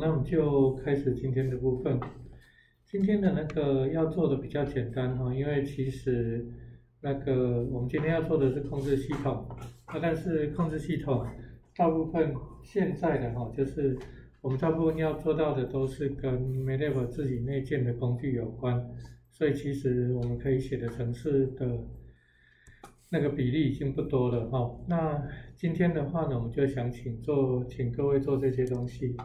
那我们就开始今天的部分。今天的那个要做的比较简单哈，因为其实那个我们今天要做的是控制系统，啊，但是控制系统大部分现在的哈，就是我们大部分要做到的都是跟 MATLAB 自己内建的工具有关，所以其实我们可以写的程式的。那个比例已经不多了哈。那今天的话呢，我们就想请做，请各位做这些东西。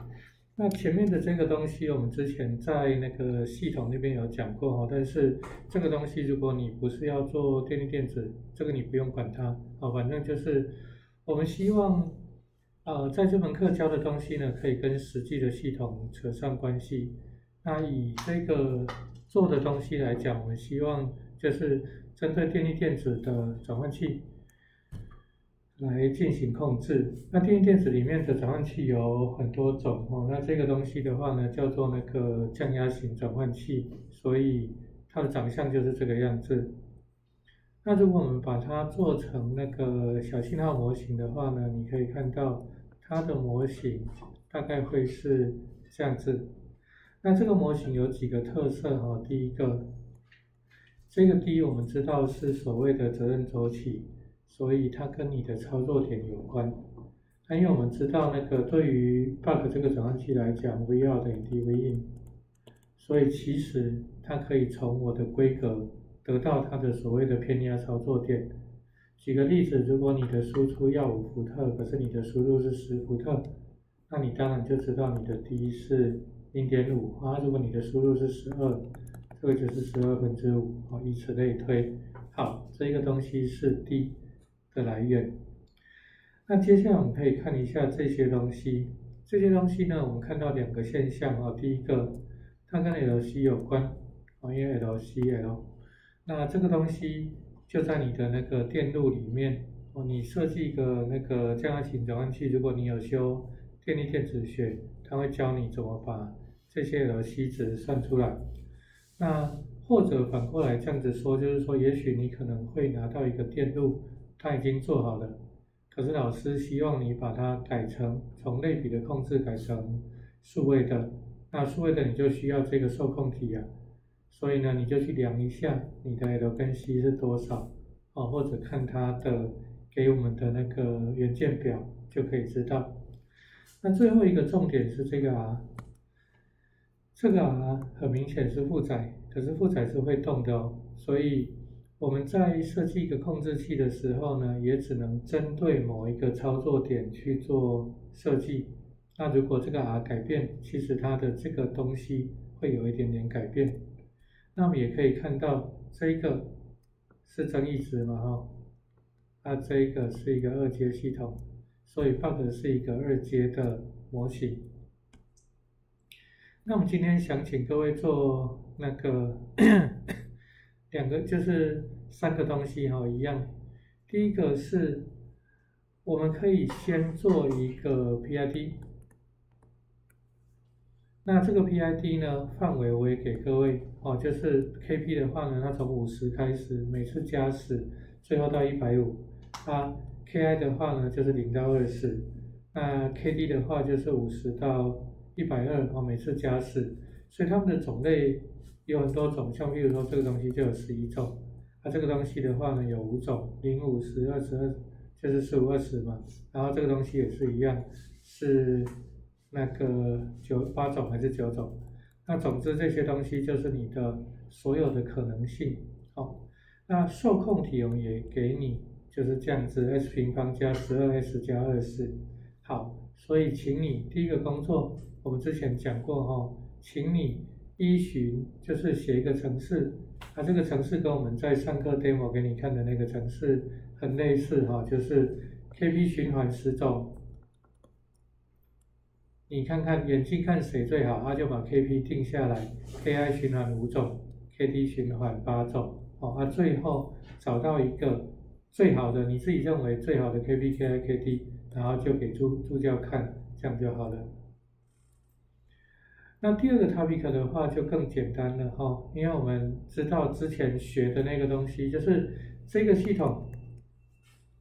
那前面的这个东西，我们之前在那个系统那边有讲过哈。但是这个东西，如果你不是要做电力电子，这个你不用管它啊。反正就是我们希望，呃，在这门课教的东西呢，可以跟实际的系统扯上关系。那以这个做的东西来讲，我们希望就是。针对电力电子的转换器来进行控制。那电力电子里面的转换器有很多种哦。那这个东西的话呢，叫做那个降压型转换器，所以它的长相就是这个样子。那如果我们把它做成那个小信号模型的话呢，你可以看到它的模型大概会是这样子。那这个模型有几个特色哈，第一个。这个 D 我们知道是所谓的责任周期，所以它跟你的操作点有关。那因为我们知道那个对于 Buck 这个转换器来讲，v 2等于 D V in，所以其实它可以从我的规格得到它的所谓的偏压操作点。举个例子，如果你的输出要五伏特，可是你的输入是十伏特，那你当然就知道你的 D 是零点五啊。如果你的输入是十二。这个就是十二分之五，好，以此类推。好，这个东西是 D 的来源。那接下来我们可以看一下这些东西。这些东西呢，我们看到两个现象啊。第一个，它跟 LC 有关啊，因为 LCL。那这个东西就在你的那个电路里面哦。你设计一个那个降压型转换器，如果你有修电力电子学，它会教你怎么把这些 LC 值算出来。那或者反过来这样子说，就是说，也许你可能会拿到一个电路，它已经做好了，可是老师希望你把它改成从类比的控制改成数位的，那数位的你就需要这个受控体啊，所以呢，你就去量一下你的 L 跟 C 是多少，哦，或者看它的给我们的那个元件表就可以知道。那最后一个重点是这个啊。这个啊，很明显是负载，可是负载是会动的哦，所以我们在设计一个控制器的时候呢，也只能针对某一个操作点去做设计。那如果这个 R 改变，其实它的这个东西会有一点点改变。那我们也可以看到，这一个是增益值嘛，哈，那这一个是一个二阶系统，所以 bug 是一个二阶的模型。那我们今天想请各位做那个两个，就是三个东西哈，一样。第一个是，我们可以先做一个 PID。那这个 PID 呢，范围我也给各位哦，就是 KP 的话呢，它从五十开始，每次加十，最后到一百五。啊，KI 的话呢，就是零到二十。那 KD 的话就是五十到。一百二哦，每次加四，所以它们的种类有很多种，像比如说这个东西就有十一种，它这个东西的话呢有五种，零五十二十二就是十五二十嘛，然后这个东西也是一样，是那个九八种还是九种？那总之这些东西就是你的所有的可能性哦。那受控体我们也给你就是这样子，s 平方加十二 s 加二十，好，所以请你第一个工作。我们之前讲过哈，请你依循就是写一个程式，啊，这个程式跟我们在上课 demo 给你看的那个程式很类似哈，就是 KP 循环十种，你看看眼睛看谁最好，他就把 KP 定下来，KI 循环五种，KD 循环八种，哦，啊，最后找到一个最好的，你自己认为最好的 KP、KI、KD，然后就给助助教看，这样就好了。那第二个 topic 的话就更简单了哈，因为我们知道之前学的那个东西，就是这个系统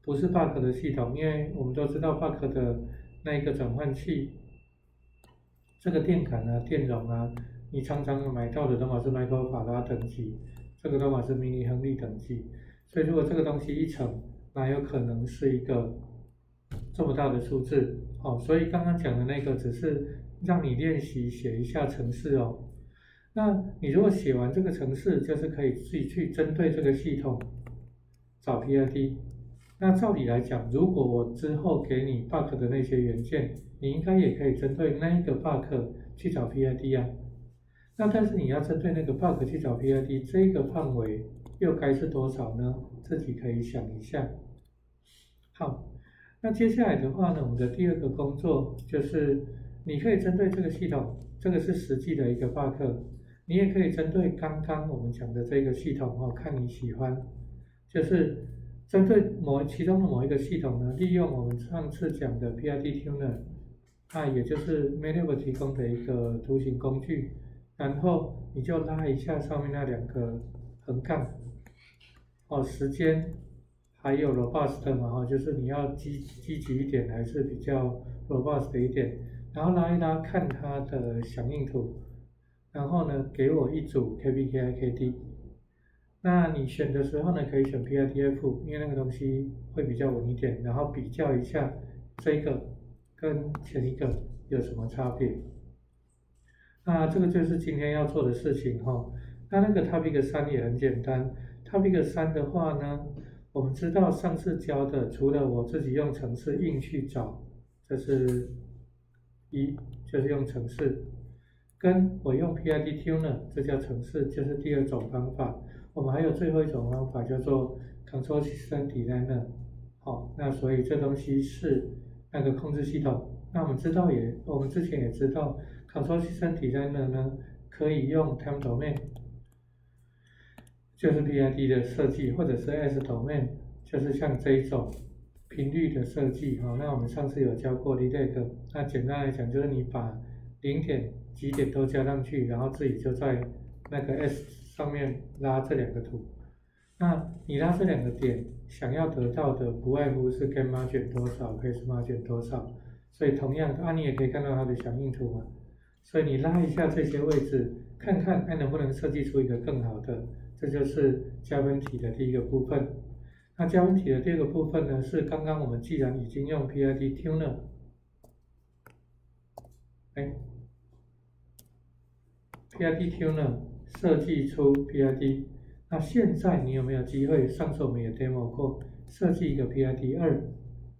不是 Buck 的系统，因为我们都知道 Buck 的那个转换器这个电感啊、电容啊，你常常买到的都嘛是麦克法拉等级，这个都嘛是迷你亨利等级。所以如果这个东西一乘，哪有可能是一个这么大的数字？哦，所以刚刚讲的那个只是让你练习写一下程式哦。那你如果写完这个程式，就是可以自己去针对这个系统找 PID。那照理来讲，如果我之后给你 bug 的那些元件，你应该也可以针对那一个 bug 去找 PID 啊。那但是你要针对那个 bug 去找 PID，这个范围又该是多少呢？自己可以想一下。好，那接下来的话呢，我们的第二个工作就是你可以针对这个系统，这个是实际的一个 bug，你也可以针对刚刚我们讲的这个系统哦，看你喜欢，就是。针对某其中的某一个系统呢，利用我们上次讲的 PID Tuner，那，也就是 m a n i v e 提供的一个图形工具，然后你就拉一下上面那两个横杠，哦，时间还有 Robust 嘛，哈，就是你要积积极一点还是比较 Robust 一点，然后拉一拉看它的响应图，然后呢，给我一组 KPKIKD。那你选的时候呢，可以选 PIDF，因为那个东西会比较稳一点，然后比较一下这个跟前一个有什么差别。那这个就是今天要做的事情哈。那那个 Topic 三也很简单，Topic 三的话呢，我们知道上次教的，除了我自己用程式硬去找，这是一，就是用程式，跟我用 PID Tuner，这叫程式，就是第二种方法。我们还有最后一种方法叫做 Control System Designer，好，那所以这东西是那个控制系统。那我们知道也，我们之前也知道 Control System Designer 呢，可以用 Time Domain，就是 PID 的设计，或者是 S Domain，就是像这一种频率的设计。好，那我们上次有教过 Delay，那简单来讲就是你把零点几点都加上去，然后自己就在那个 S。上面拉这两个图，那你拉这两个点，想要得到的不外乎是 gain margin 多少，base margin 多少，所以同样，啊你也可以看到它的响应图嘛，所以你拉一下这些位置，看看还能不能设计出一个更好的，这就是加分题的第一个部分。那加分题的第二个部分呢，是刚刚我们既然已经用 PID tuner，哎，PID tuner。设计出 PID，那现在你有没有机会？上次我们也 demo 过，设计一个 PID 二，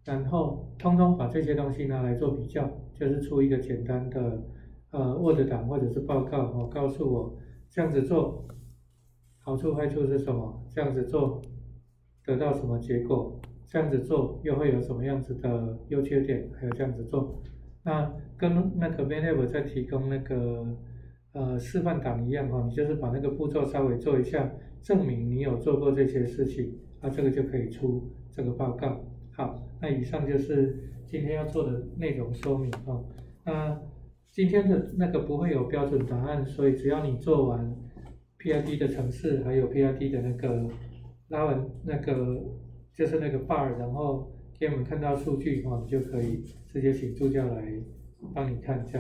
然后通通把这些东西拿来做比较，就是出一个简单的呃 Word 档或者是报告，哦，告诉我这样子做好处坏处是什么？这样子做得到什么结果？这样子做又会有什么样子的优缺点？还有这样子做，那跟那个 Manable 在提供那个。呃，示范档一样哈，你就是把那个步骤稍微做一下，证明你有做过这些事情，那这个就可以出这个报告。好，那以上就是今天要做的内容说明哈。那今天的那个不会有标准答案，所以只要你做完 PID 的程式，还有 PID 的那个拉完那个就是那个 bar，然后给我们看到数据哈，你就可以直接请助教来帮你看一下。